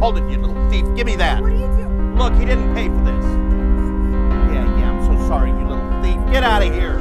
Hold it, you little thief. Give me that. What are you doing? Look, he didn't pay for this. Yeah, yeah, I'm so sorry, you little thief. Get out of here.